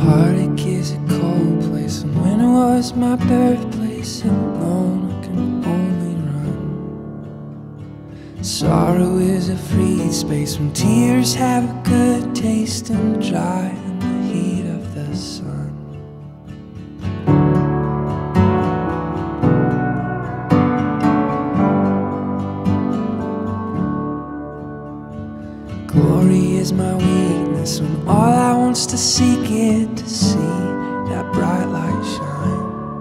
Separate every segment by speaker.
Speaker 1: heartache is a cold place And when it was my birthplace and alone I can only run. Sorrow is a free space When tears have a good taste And dry in the heat of the sun. Glory is my weakness when all I want's to seek it to see that bright light shine.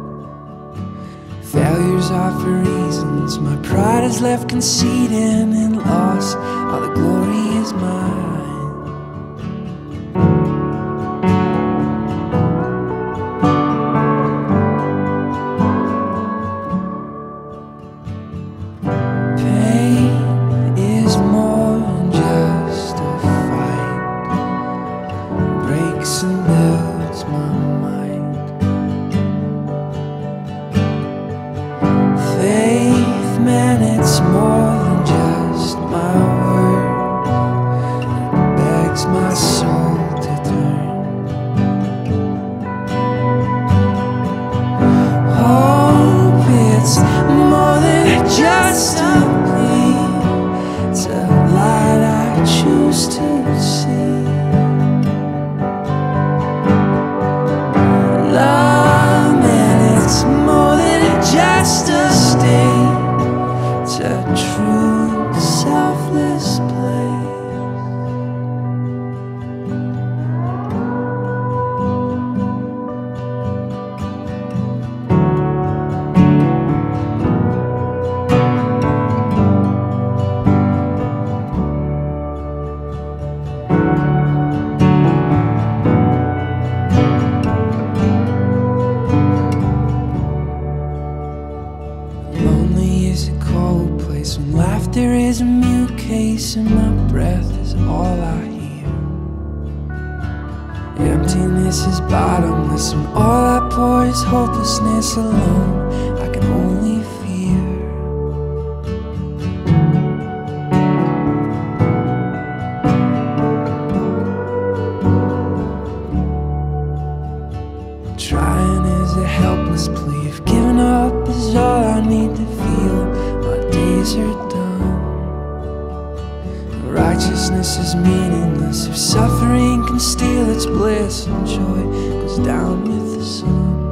Speaker 1: Failures are for reasons my pride is left conceding and lost. All the glory is mine. Than is a cold place when laughter is a mute case and my breath is all I hear. Emptiness is bottomless when all I pour is hopelessness alone. I can only Righteousness is meaningless. If suffering can steal its bliss and joy goes down with the sun.